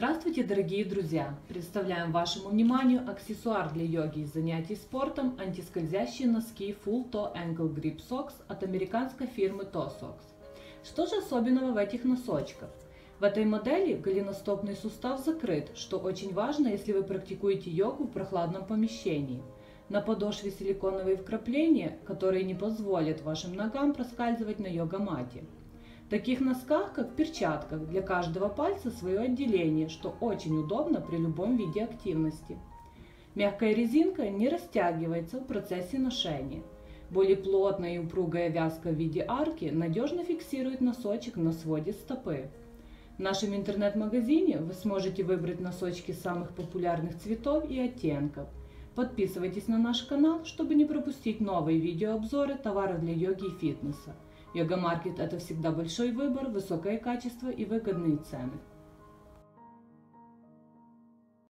Здравствуйте, дорогие друзья! Представляем вашему вниманию аксессуар для йоги и занятий спортом антискользящие носки Full Toe Ankle Grip Socks от американской фирмы Toe Socks. Что же особенного в этих носочках? В этой модели голеностопный сустав закрыт, что очень важно, если вы практикуете йогу в прохладном помещении. На подошве силиконовые вкрапления, которые не позволят вашим ногам проскальзывать на йога-мате. Таких носках, как перчатках, для каждого пальца свое отделение, что очень удобно при любом виде активности. Мягкая резинка не растягивается в процессе ношения. Более плотная и упругая вязка в виде арки надежно фиксирует носочек на своде стопы. В нашем интернет-магазине вы сможете выбрать носочки самых популярных цветов и оттенков. Подписывайтесь на наш канал, чтобы не пропустить новые видеообзоры товаров для йоги и фитнеса. Йога Маркет – это всегда большой выбор, высокое качество и выгодные цены.